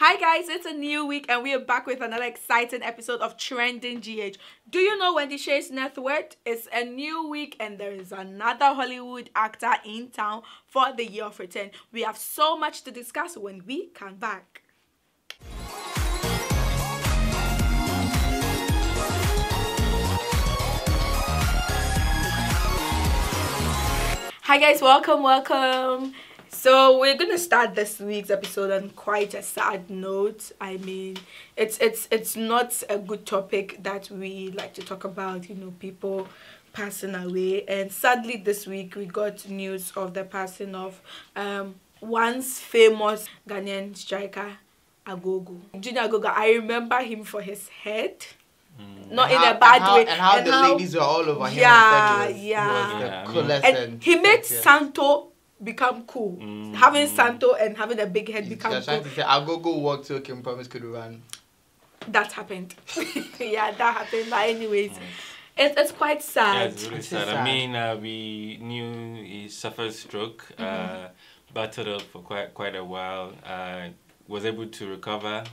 Hi guys, it's a new week and we are back with another exciting episode of Trending GH. Do you know Wendy Shay's net worth? It's a new week and there is another Hollywood actor in town for the year of return. We have so much to discuss when we come back. Hi guys, welcome, welcome. So we're gonna start this week's episode on quite a sad note. I mean, it's it's it's not a good topic that we like to talk about. You know, people passing away, and sadly this week we got news of the passing of um once famous Ghanaian striker Agogo. Junior Agogo. I remember him for his head. Mm. Not and in how, a bad and way. And how and the how, ladies were all over him. Yeah, yeah. yeah and he made Santo become cool. Mm, having mm. Santo and having a big head become cool. Trying to say, Agogo walk so King Promise could run. That happened. yeah, that happened. But anyways, mm. it's, it's quite sad. Yeah, it's really sad. sad. I mean, uh, we knew he suffered stroke, mm-hmm. uh, battled up for quite quite a while, uh, was able to recover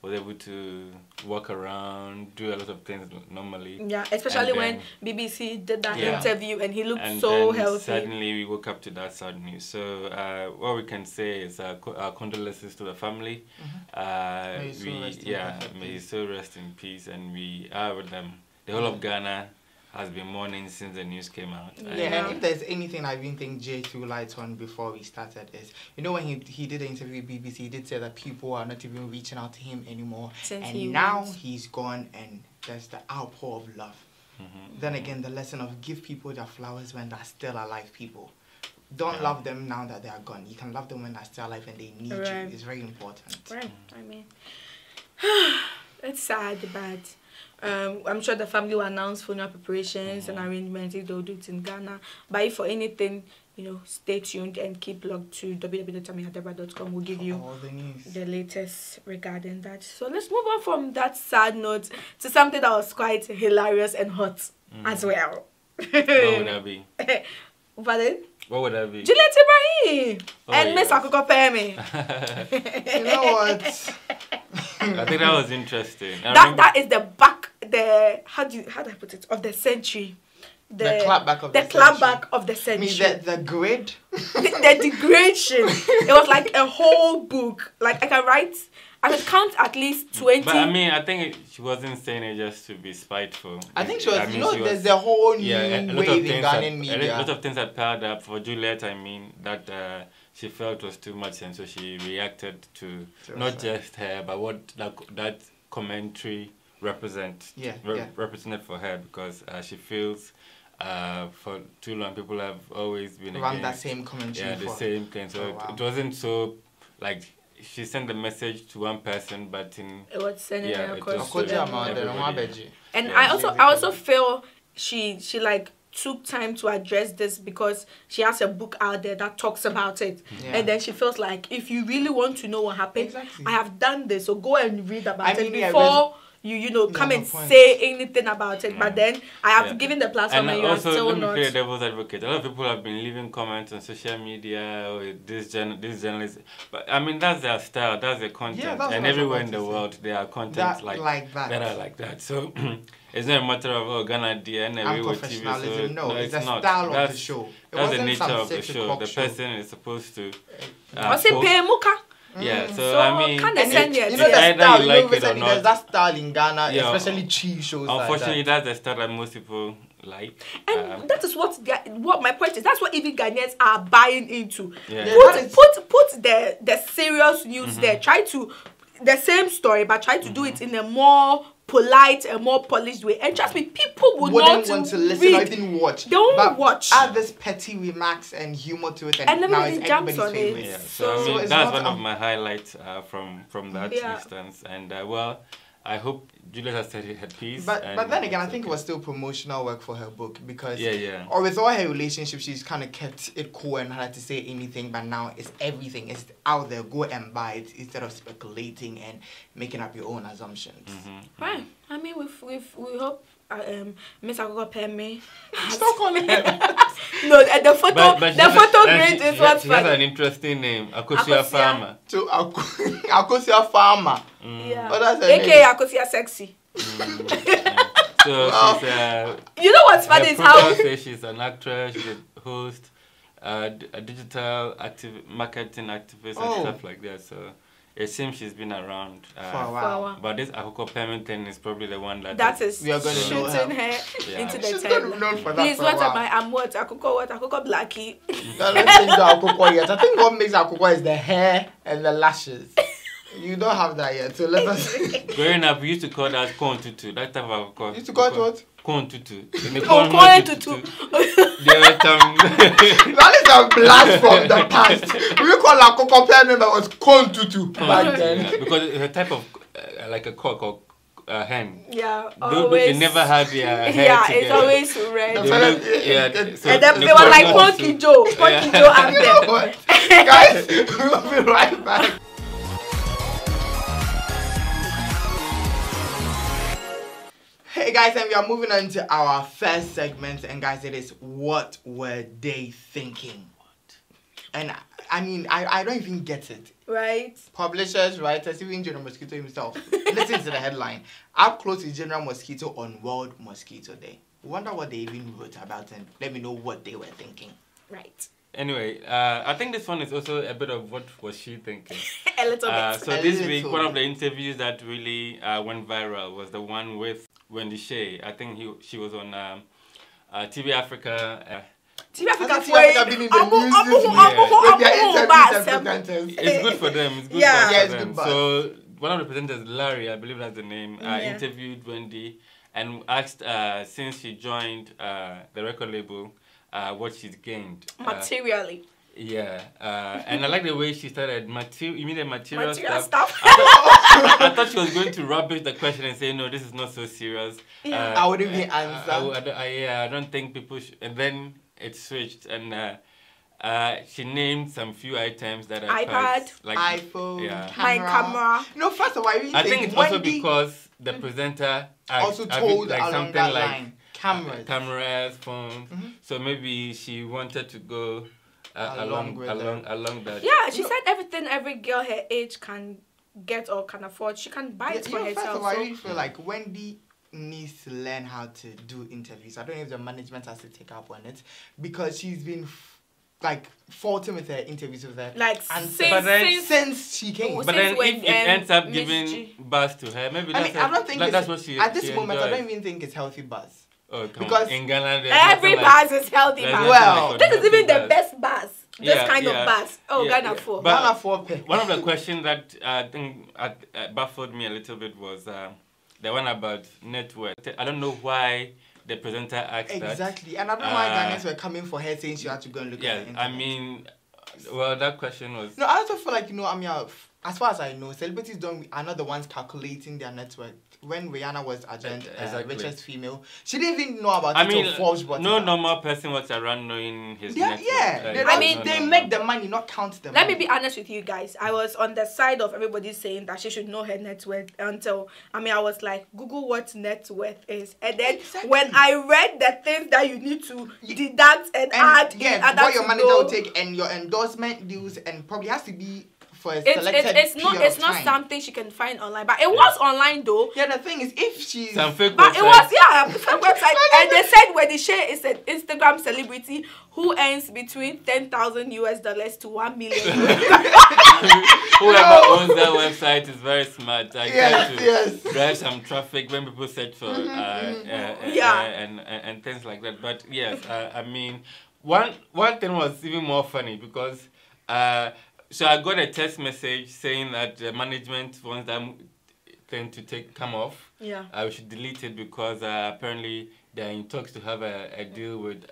was able to walk around, do a lot of things normally. Yeah, especially when BBC did that yeah. interview and he looked and so healthy. Suddenly, we woke up to that sad news. So, uh, what we can say is uh, co- our condolences to the family. Mm-hmm. Uh, may we, yeah, may he so rest in peace, and we are with them. The whole of Ghana has been mourning since the news came out. Yeah, and if there's anything I didn't think Jay threw light on before we started is, you know, when he he did the interview with BBC, he did say that people are not even reaching out to him anymore, since and he now went. he's gone, and there's the outpour of love. Mm-hmm. Then again, the lesson of give people their flowers when they're still alive. People don't yeah. love them now that they are gone. You can love them when they're still alive and they need right. you. It's very important. Right. I mean, it's sad, but um, I'm sure the family will announce funeral preparations mm-hmm. and arrangements if they'll do it in Ghana. But if for anything, you know, stay tuned and keep logged to www.ameyawdebrah.com. We'll give you the, the, latest regarding that. So let's move on from that sad note to something that was quite hilarious and hot mm. as well. what would that be? Pardon? What would that be? Juliet Ibrahim oh, and yes. Miss Akoko Pemi. you know what? I think that was interesting. I that that is the back the how do you how do I put it of the century. The, the clapback of the, the clapback of the century. I mean, the, the grid? the, the degradation. it was like a whole book. Like I can write I could count at least 20. But I mean, I think it, she wasn't saying it just to be spiteful. I think she was, I mean, you know, there's a whole new yeah, a, a wave in Ghanaian media. A lot of things had piled up for Juliet, I mean, that uh, she felt was too much, and so she reacted to not just her, but what that, that commentary represent yeah, re- yeah. represented for her because uh, she feels uh, for too long people have always been around that same commentary. Yeah, the same thing. So oh, wow. it, it, wasn't so like she sent the message to one person, but in it was sending yeah, across. And yeah, I also I also feel she she like took time to address this because she has a book out there that talks about it yeah. and then she feels like if you really want to know what happened exactly. i have done this so go and read about I it mean, before you you know come and point. say anything about it. Yeah. But then I have yeah. given the platform and, and you also, are still let me not. play devil's advocate. A lot of people have been leaving comments on social media. This gen this journalist, but I mean that's their style. That's their content. Yeah, and everywhere in the world there are content that, like, like that. that are like that. So. It's not a matter of oh Ghana DN and professionalism. TV, so, no, no, it's, it's not. style that's, of the show. It that's the nature of the show. The person is supposed to. Uh, What's it? Muka. Yeah, so, so I mean, kind of send it. You know the style, you, like it or not. There's that style in Ghana, yeah, especially cheese shows. Unfortunately, like that. that's the style that most people like. And um, that is what what my point is. That's what even Ghanaians are buying into. Yeah. Put put put the the serious news mm-hmm. there. Try to the same story, but try to mm-hmm. do it in a more polite and more polished way. And trust me, people would wouldn't not want to listen read. or even watch. They won't but watch. Add this petty remarks and humor to it, and, and now it's jumps on favorite. it. Yeah, so, so I mean, that's one of my highlights uh, from from that yeah. instance. And uh, well, I hope Juliet has said her piece. But but then again, I think okay. it was still promotional work for her book because yeah, yeah. Or with all her relationships, she's kind of kept it cool and had to say anything. But now it's everything. It's out there. Go and buy it instead of speculating and making up your own assumptions. Mm-hmm. Right. I mean, we we we hope uh, um, Miss Akoko Peme. Stop calling her. no, uh, the photo, but, but the photo grid is what's funny. She has an interesting name, Akosua Farmer. To Akosua Farmer. Mm. Yeah. Oh, that's AKA Akosua Sexy. Mm, yeah. So wow. she's uh, You know what's funny is how says she's an actress, she's a host, uh, a digital active marketing activist oh. and stuff like that. So it seems she's been around uh, for, a while. But this Akoko Payment thing is probably the one that that is, is we are going to shooting her, her yeah. into the she's timeline. Please, what am I? I'm what Akoko? What Akoko Blackie? no, let's change the Akoko yet. I think what makes Akoko is the hair and the lashes. You don't have that yet, so let us. Growing up, we used to call that corn tutu. That type of corn. You used to call it what? Corn tutu. Oh, corn tutu. There um, that is a blast from the past. We call our cocoa member was corn tutu back then. Yeah, because it's a type of uh, like a cock or uh, hen. Yeah, always. They never had their hair Yeah, together. it's always red. They look, yeah, so and then they were like Punky Joe, Punky Joe and them. Guys, we'll be right back. Hey guys, and we are moving on to our first segment. And guys, it is what were they thinking? And I mean, I, I don't even get it. Right. Publishers, writers, even General Mosquito himself. Listen to the headline. Up close with General Mosquito on World Mosquito Day. Wonder what they even wrote about and let me know what they were thinking. Right. Anyway, uh, I think this one is also a bit of what was she thinking. a little uh, bit. So a this week, one of the interviews that really uh, went viral was the one with Wendy Shay. I think he she was on um, uh, TV Africa. Uh, TV Africa for Africa been in the news this week. It's good for them. It's good yeah. for yeah, it's them. Good so one of the presenters, Larry, I believe that's the name, uh, yeah. interviewed Wendy and asked uh, since she joined uh, the record label uh, what she's gained uh, materially. Yeah, uh, and I like the way she started. Material, you mean the material, material stuff? stuff. I, thought, I, thought, she was going to rubbish the question and say, "No, this is not so serious." Yeah. Uh, I wouldn't be answer. I, I, I, yeah, I don't think people. Should, and then it switched, and uh, uh, she named some few items that are iPad, like iPhone, yeah. camera. my camera. No, first of all, I, I think it's Wendy also because the presenter also told like something like line. Cameras, cameras, phones. Mm-hmm. So maybe she wanted to go uh, along along along, along that. Yeah, she no. said everything every girl her age can get or can afford, she can buy it yeah, for herself. First of all, I really feel like Wendy needs to learn how to do interviews. I don't know if the management has to take up on it because she's been f- like faulting with her interviews with her. Like and since, but then, since, since she came. But then if it um, ends up giving buzz to her, maybe I that's, mean, a, I don't think like, that's what she At this she moment, enjoys. I don't even think it's healthy buzz. Oh, because in Ghana, every buzz like, is healthy buzz. Well, this is even the best buzz. This yeah, kind yeah. of buzz. Oh, yeah, Ghana yeah. four. But Ghana four. One of the questions that uh, I think uh, baffled me a little bit was uh, the one about network. I don't know why the presenter asked exactly. that. Exactly, and I don't know why uh, Ghanaians were coming for her saying she had to go and look yeah, at it. Yeah, I mean, well, that question was. No, I also feel like you know, I mean, as far as I know, celebrities don't are not the ones calculating their net worth. When Rihanna was agent, uh, exactly. richest female, she didn't even know about I it mean, Forbes brought No normal person was around knowing his yeah, net Yeah, worth. Like, I mean, they make the money, not count them. Let money. me be honest with you guys. I was on the side of everybody saying that she should know her net worth until I mean I was like, Google what net worth is, and then exactly. when I read the things that you need to deduct and, and add, yeah, what your manager will take and your endorsement dues, and probably has to be for a it's, selected it's, it's not it's not something she can find online but it was online though yeah the thing is if she's some fake but it was yeah a fake website and they said Wendy Shay is an instagram celebrity who earns between 10,000 us dollars to 1 million whoever no. owns that website is very smart i yes, to yes. drive some traffic when people search for mm-hmm, uh, mm-hmm. Uh, uh, yeah. Uh, and, and and things like that but yes uh, i mean one one thing was even more funny because uh, so I got a text message saying that the management wants them thing to take come off. Yeah. I should delete it because uh, apparently they're in talks to have a, a deal with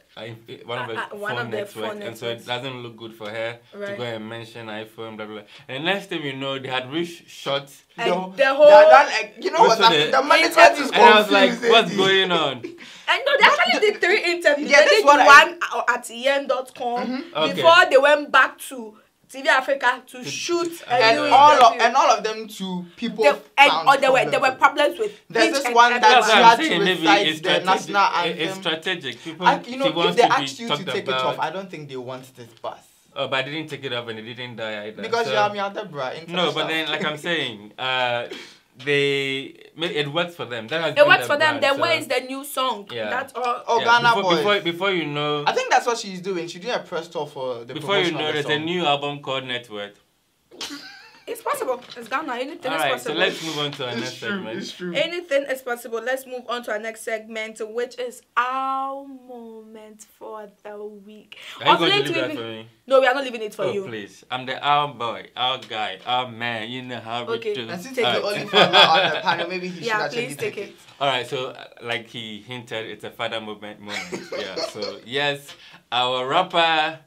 one of the uh, phone of networks, and so it doesn't look good for her right. to go and mention iPhone, blah blah. blah. And next thing you know, they had reached shots. And the, the whole, that, like, you know what? The, the management is And I was like, what's going on? I know they actually did three interviews. Yeah, they did one I, at yen.com mm-hmm. okay. before they went back to TV Africa to shoot and all of, and all of them to people the, and oh, there were there were problems with there's this one that she had to recite the national anthem. It's strategic. People, and, you know, if they asked you to take about. it off, I don't think they want this bus. Oh, but I didn't take it off and it didn't die either. Because so, you're Miata, No, but then like I'm saying, uh, they it works for them. That has it works for them. Then so. where is the new song? Yeah. That's all. Oh, yeah. Ghana before, Boys. Before, before you know, I think that's what she's doing. She's doing a press tour for the. Before you know, there's song. a new album called Network. It's possible. It's Ghana. Anything All is right, possible. so let's move on to our it's next true, segment. It's true. Anything is possible. Let's move on to our next segment, which is our moment for the week. Are you going to leave that for me? No, we are not leaving it for oh, you. please. I'm the our boy, our guy, our man. You know how okay. we do. And since take the only father on the panel, maybe he yeah, should actually please take it. it. All right, so uh, like he hinted, it's a father movement moment. yeah. So yes, our rapper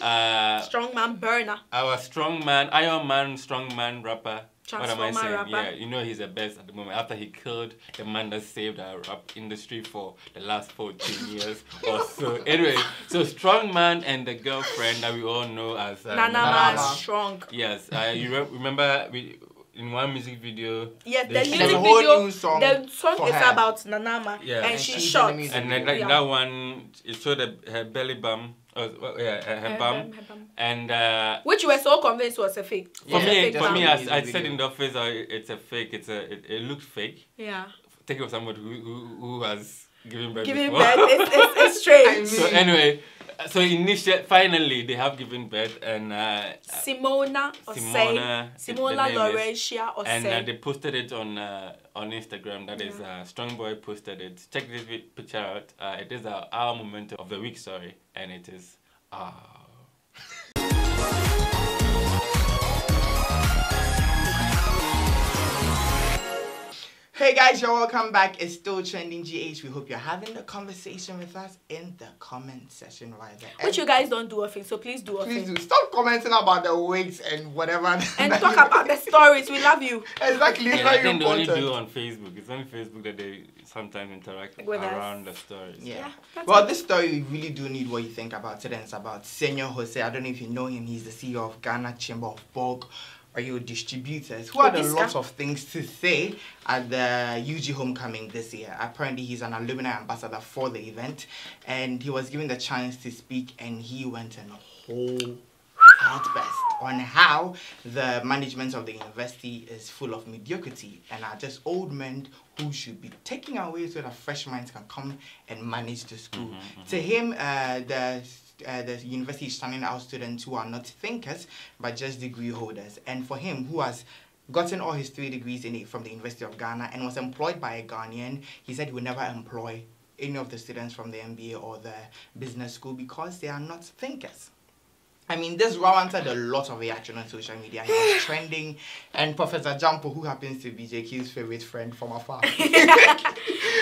uh, strongman burner. Our strongman, Iron Man, strongman rapper. What am I saying? Rapper. Yeah, you know he's the best at the moment. After he killed the man that saved our rap industry for the last 14 years or so. Anyway, so strongman and the girlfriend that we all know as uh, Nana, Nana Strong. Yes, uh, you re- remember we in one music video. Yes, the music video. Song the song is her. about Nanama, yeah. and, and she shot. And then that, yeah. that one, it showed her, her belly bum. Oh, well, yeah, her, her, bum. her, bum. And uh, which you were so convinced was a fake. For yeah, me, for me, as I said in the office, uh, it's a fake. It's a it, it looked fake. Yeah. Think of somebody who who, who has given birth. Giving birth, it's, it's, it's strange. so anyway, so initially, finally, they have given birth, and uh, Simona Simona Simona Laurentia and uh, they posted it on uh, on Instagram. That is, yeah. uh, Strong Boy posted it. Check this picture out. Uh, it is our, our moment of the week, sorry, and it is. Uh, Hey guys, you're welcome back. It's still trending GH. We hope you're having the conversation with us in the comment section right there. Which you guys don't do often, so please do often. Please do. Stop commenting about the wigs and whatever. And talk about the stories. We love you. Exactly. Yeah, I think important. they only do on Facebook. It's on Facebook that they sometimes interact with around us. the stories. Yeah. yeah well, this story we really do need what you think about it. And it's about Senyo Hosi. I don't know if you know him. He's the CEO of Ghana Chamber of Bulk Oil Distributors who had a lot of things to say at the UG homecoming this year. Apparently, he's an alumni ambassador for the event, and he was given the chance to speak, and he went in a whole outburst on how the management of the university is full of mediocrity and are just old men who should be taken away so that fresh minds can come and manage the school. Mm -hmm, mm -hmm. To him, uh, the uh, the university is standing out students who are not thinkers but just degree holders. And for him, who has gotten all his three degrees in it from the University of Ghana and was employed by a Ghanaian, he said he would never employ any of the students from the MBA or the business school because they are not thinkers. I mean, this warranted a lot of reaction on social media. He was trending, and Professor Gyampo, who happens to be JQ's favorite friend from afar.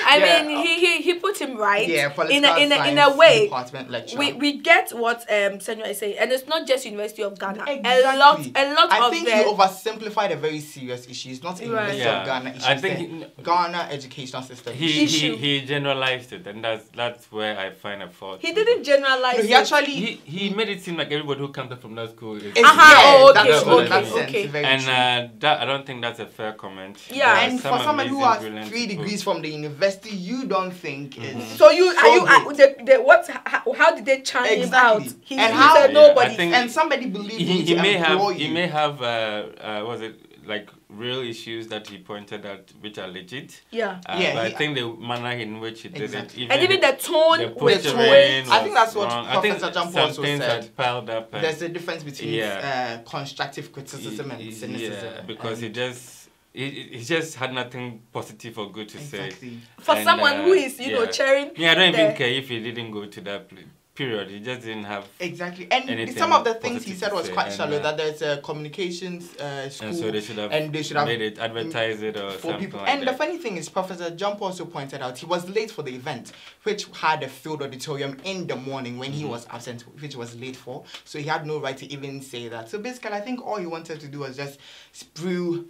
I yeah. mean, he, he he put him right. Yeah, in a, in a, in a way. Department lecture. We we get what um Senyo is saying, and it's not just University of Ghana. Exactly. A lot a lot I of think he oversimplified a very serious issue. It's not a right. University yeah. of Ghana issue. I think he, Ghana educational system. He, he he generalized it, and that's that's where I find a fault. He didn't generalize. No, he actually he, he made it seem like everybody who comes from that school is. Uh-huh, yeah, oh, okay, okay, okay. And uh, that I don't think that's a fair comment. Yeah, and for someone who has three degrees from the university, you don't think mm-hmm. is so you so are you are, the, the, what how, how did they chant exactly. him out? He, and how said nobody and somebody believed he, he may have you. he may have uh, uh, was it like real issues that he pointed out which are legit. Yeah. Uh, yeah. But I think the manner in which he did exactly. it, even and even the tone, the, the tone. I think that's what wrong. Professor Gyampo also said. Had piled up. There's a difference between yeah. uh, constructive criticism and cynicism. Yeah, because and he just he, he just had nothing positive or good to exactly. say. For and, someone uh, who is, you yeah. know, cheering. Yeah, I don't even care if he didn't go to that place period. He just didn't have exactly. And some of the things he said was quite shallow. Uh, that there's a communications uh, school, and so they should have and they should have made it advertise it or for people. Like and that. the funny thing is, Professor Gyampo also pointed out he was late for the event, which had a filled auditorium in the morning when he mm-hmm. was absent, which was late for. So he had no right to even say that. So basically, I think all he wanted to do was just sprue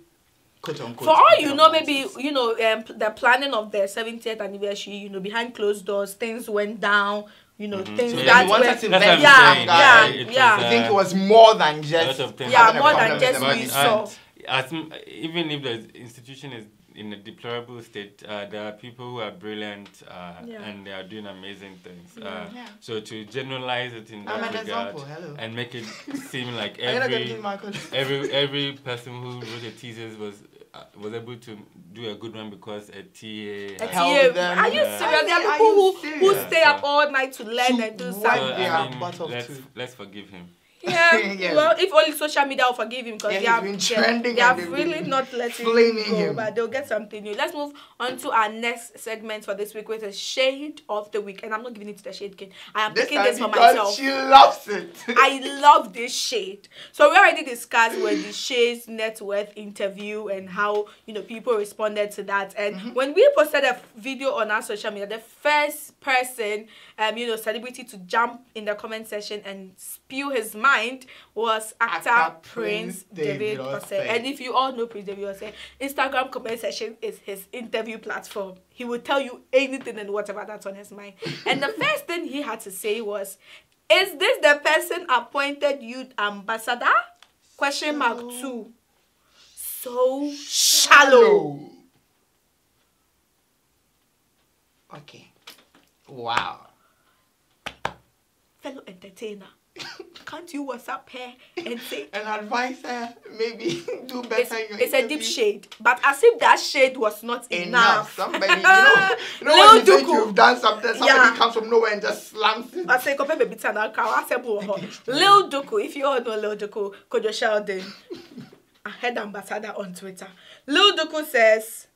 Quote, unquote, For all you know, maybe you know um, the planning of the 70th anniversary. You know, behind closed doors, things went down you know, mm-hmm. things so that were, yeah, yeah, yeah, yeah. I think it was more than just yeah, more than just we saw. As, even if the institution is in a deplorable state, uh, there are people who are brilliant uh, yeah. and they are doing amazing things. Yeah. Uh, yeah. So to generalize it in that regard and make it seem like every every every person who wrote a thesis was uh, was able to do a good one because a TA. A TA. Them. Are you serious? There are people who, who stay up all night to learn and do something. So, I mean, let's, let's forgive him. Yeah, yeah. Well, if only social media will forgive him because yeah, they, have, they, they have really not letting him go, him. but they'll get something new. Let's move on to our next segment for this week, which is Shade of the Week. And I'm not giving it to the Shade King. I am this picking this for myself. She loves it. I love this shade. So we already discussed with the Shade's net worth interview and how you know people responded to that. And mm-hmm. when we posted a video on our social media, the first person, um, you know, celebrity to jump in the comment section and spew his mind mind was actor, actor Prince, Prince David Osei. And if you all know Prince David Osei, Instagram comment section is his interview platform. He will tell you anything and whatever that's on his mind. and the first thing he had to say was, "Is this the person appointed youth ambassador?" Question mark two. So shallow. Okay. Wow. Fellow entertainer can't you WhatsApp her and say and advise her maybe do better it's, in your It's interview. a deep shade, but as if that shade was not enough. enough. Somebody, you know, you know when you think you've done something, somebody yeah. comes from nowhere and just slams it. I say, "Compare baby tana I say, Lil Duku, if you all know Lil Duku, Kojo Sheldon, head ambassador on Twitter. Lil Duku says,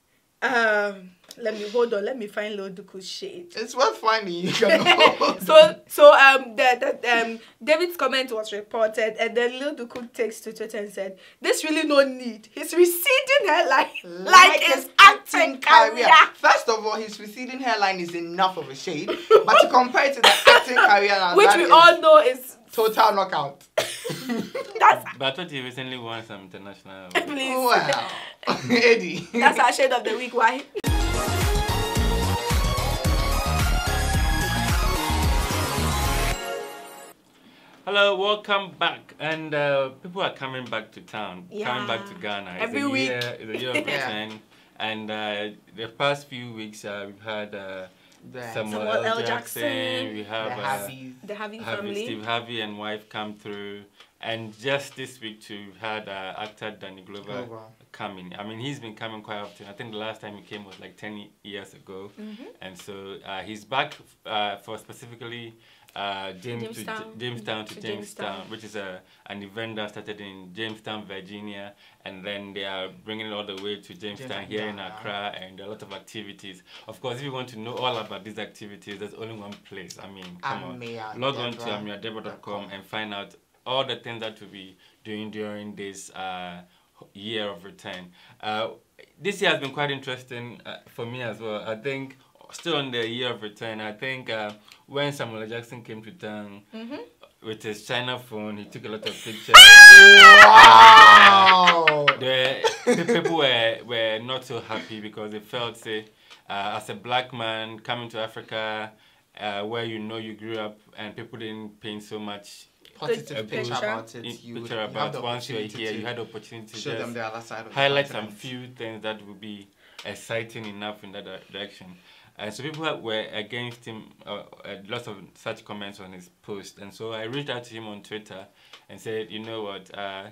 um, let me hold on. Let me find Loduku's shade. It's worth finding. so so um the, the um David's comment was reported, and then Loduku takes to Twitter and said, "There's really no need. He's receding hairline like, like his acting career. career. First of all, his receding hairline is enough of a shade, but to compare it to the acting career, which we all know is total knockout. That's but I thought he recently won some international. Please. Wow, Eddie. That's our shade of the week. Why? Hello, welcome back. And uh, people are coming back to town, yeah. coming back to Ghana. Every it's week. Year, it's a year of return. yeah. And uh, the past few weeks, uh, we've had uh, Samuel, Samuel L. Jackson, Jackson, we have the Harvey, the Harvey, family. Steve Harvey and wife come through. And just this week, too, we've had uh, actor Danny Glover oh, wow. coming. I mean, he's been coming quite often. I think the last time he came was like 10 years ago. Mm-hmm. And so uh, he's back uh, for specifically uh, James Jamestown. to Jamestown to, to Jamestown, Jamestown, which is a an event that started in Jamestown, Virginia, and then they are bringing it all the way to Jamestown, Jamestown here in Accra, and a lot of activities. Of course, if you want to know all about these activities, there's only one place. I mean, come on, log on to ameyawdebrah.com and find out all the things that we'll be doing during this uh, year of return. Uh, this year has been quite interesting uh, for me as well. I think still on the year of return, I think uh, when Samuel Jackson came to town mm-hmm. with his China phone, he took a lot of pictures. wow! the, the people were, were not so happy because they felt, say, uh, as a black man coming to Africa, uh, where you know you grew up and people didn't paint so much positive picture about it. You, picture about once you're here, you had the opportunity to show them the other side of highlight some few things that would be exciting enough in that direction. Uh, so people were against him, uh, uh, lots of such comments on his post. And so I reached out to him on Twitter and said, you know what, uh,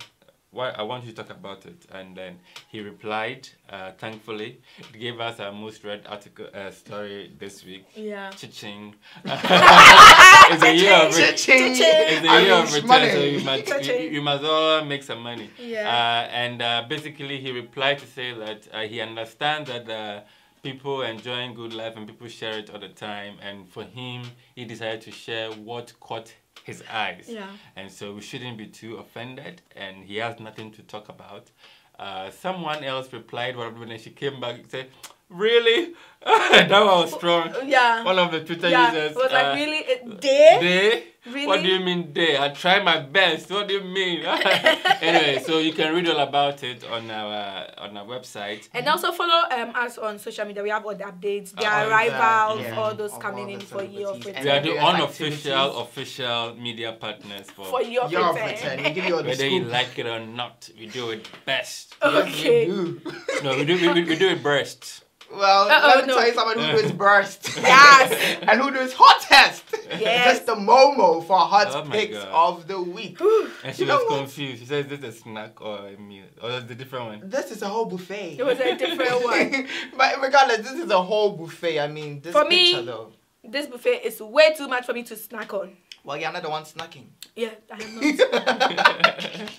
why, I want you to talk about it. And then he replied, uh, thankfully. It gave us our most read article uh, story this week. Yeah. Chiching. it's a year of return. It's a year of return, so you must, you, you, must all make some money. Yeah. and basically he replied to say that he understands that people enjoying good life and people share it all the time. And for him, he decided to share what caught his eyes. Yeah. And so we shouldn't be too offended. And he has nothing to talk about. Uh, someone else replied when she came back and said, Really? that was strong. Yeah. One of the Twitter yeah. users. It was like, uh, really? Day? Day? Really? What do you mean day? I try my best. What do you mean? anyway, so you can read all about it on our on our website. And also follow um, us on social media. We have all the updates, the uh, arrivals, yeah. all those coming in for your We are the unofficial official media partners for, for your, your pretend. We give you all Whether scoop. you like it or not, we do it best. Okay. Yes, we do. no, we do we, we do it best. Well, Uh-oh, let me no. tell you someone who does burst. Yes. and who does hottest. Yes. Just the Momo for hot Oh picks God. of the week. And she You know was what? confused. She says, "Is this a snack or a meal, or is it a different one?" This is a whole buffet. It was a different one. but regardless, this is a whole buffet. I mean, this For me- though. This buffet is way too much for me to snack on. Well, you're not the one snacking. Yeah, I am not.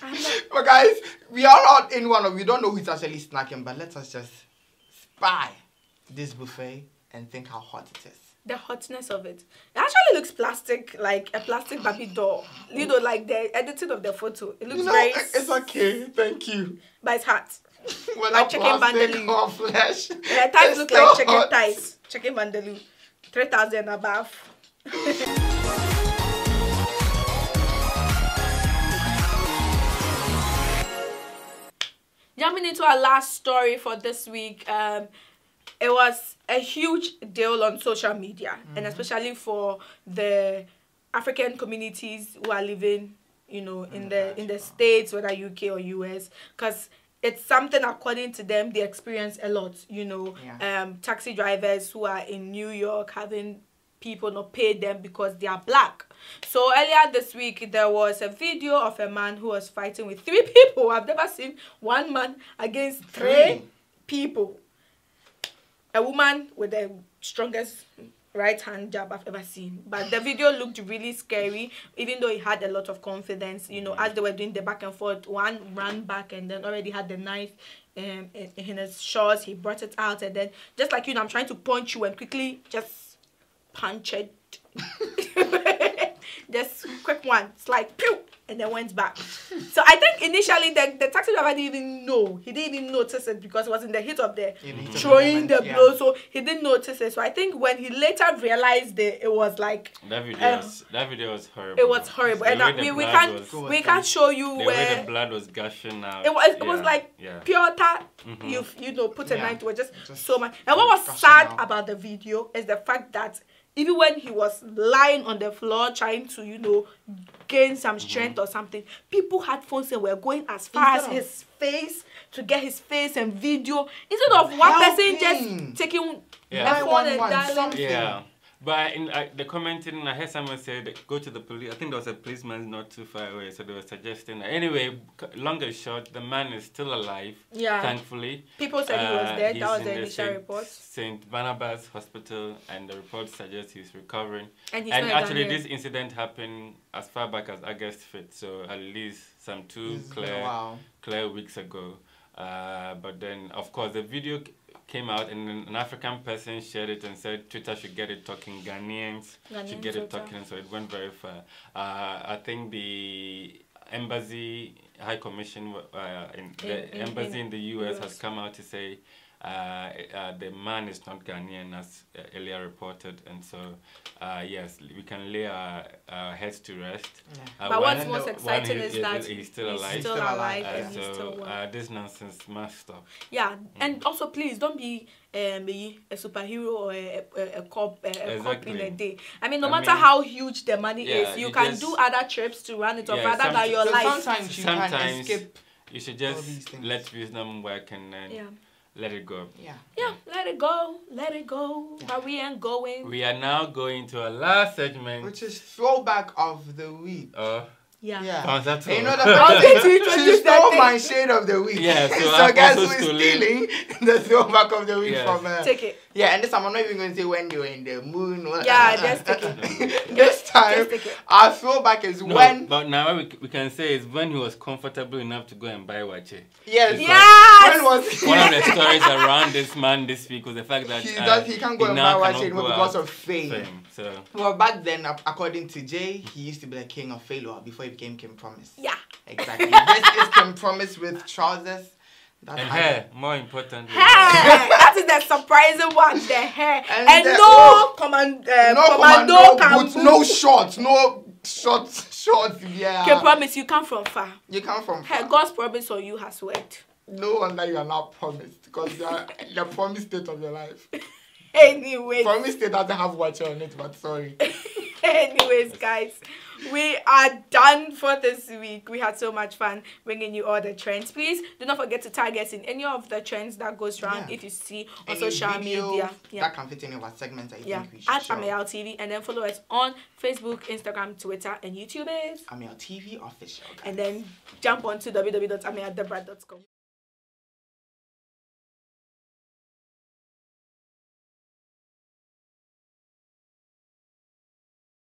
I'm not. but guys, we are not in one of we don't know who's actually snacking, but let us just spy this buffet and think how hot it is. The hotness of it. It actually looks plastic, like a plastic Barbie doll. You know, like the editing of the photo. It looks You know, very. it's okay. Thank you. But it's hot. Whether Like chicken plastic bandoli. or flesh. The thighs it's look like chicken hot. thighs. Chicken mandaloo. 3,000 above. Jumping into our last story for this week, um, it was a huge deal on social media, and especially for the African communities who are living, you know, in the in the states, whether UK or US, because it's something according to them they experience a lot. You know, Yeah. um, taxi drivers who are in New York having people not pay them because they are black. So earlier this week there was a video of a man who was fighting with three people. I've never seen one man against three Three. people. A woman with the strongest right hand jab I've ever seen. But the video looked really scary, even though he had a lot of confidence. You know, as they were doing the back and forth, one ran back and then already had the knife um, in, in his shorts. He brought it out and then, just like you know, I'm trying to punch you and quickly just punch it. just quick one. It's like pew and then went back. So I think initially the, the taxi driver didn't even know. He didn't even notice it because it was in the heat of the In the heat of the throwing the moment, yeah. blow. So he didn't notice it. So I think when he later realized it, it was like That video, Um, was, that video was horrible. it was horrible. The And uh, we, we can't was- we can't show you the way where the blood was gushing out. it was it was like yeah. pure ta- Mhm. you you know put a Yeah. knife to it just, Just so much and what was sad out. about the video is the fact that even when he was lying on the floor trying to you know gain some Mm-hmm. strength or something people had phones and were going as far Instead as his face to get his face and video instead of one person just taking Yeah. a phone and 911, dialing something. Yeah. But in uh, the commenting, I heard someone say go to the police. I think there was a policeman not too far away, so they were suggesting. Anyway, long and short, the man is still alive. Yeah. Thankfully. people said he was Uh, dead that was in the initial Saint, report Saint Barnabas Hospital, and the report suggests he's recovering. and he's and actually, Ghanaian. this incident happened as far back as August 5th, so at least some two It's been a clear while. clear weeks ago. Uh, but then, of course, the video c- came out, and an African person shared it and said Twitter should get it talking. Ghanaians should Ghanaian get it Twitter. talking, so it went very far. Uh, I think the embassy, High Commission, uh, in the In- in- embassy in in the US, has US. come out to say. Uh, uh, the man is not Ghanaian as uh, earlier reported, and so uh, yes, we can lay our, our heads to rest. Yeah. Uh, But what's most exciting he- is he- that he's still alive. still Still alive, alive Uh, and he's still so uh, this nonsense must stop. Yeah, and also please don't be um, a, a superhero or a, a, a cop a, a cop in a day. I mean, no I matter mean- how huge the money Yeah, is, you, you can just- do other trips to run it off Yeah, rather some- than your So life. sometimes you can escape. You should All just these let wisdom work and then Yeah, let it go. Yeah. yeah, let it go, let it go. But we ain't going. We are now going to our last segment. Which is throwback of the week. Oh, yeah. Yeah. Sounds that And you know all. the I was fact going to that introduce she stole my shade of the week. Yeah, so so I'm guess who stealing. stealing the throwback of the week Yes. from her? Take it. Yeah, and this time I'm not even going to say when you were in the moon. Yeah, just take it. this time, our throwback is no, when. But now we, we can say is when he was comfortable enough to go and buy waakye. Yes. Yes. When was one of the stories around this man this week was the fact that he, uh, does, he can't go and buy waakye anymore because of fame. fame. So. Well, back then, according to Jay, he used to be the king of failure before he became King Promise. Yeah. Exactly. this is King Promise with trousers. That's and hair, more important. Hair. that is the surprising one. The hair and, and the, no oh, command, uh, no commando, commando boots, no shorts, no shorts, shorts. Yeah. Can promise you come from far. You come from far. Hey, God's promise on you has worked. No wonder you are not promised because you are the promised state of your life. anyway. Promise state doesn't have watch on it, but sorry. Anyways, guys, we are done for this week. We had so much fun bringing you all the trends. Please do not forget to tag us in any of the trends that goes around yeah. if you see on any social media. Yeah. That can fit in our segments. I yeah. think we should. At TV and then follow us on Facebook, Instagram, Twitter, and YouTube is Ameyaw TV official. Guys. And then jump on to www.ameyawdebrah.com.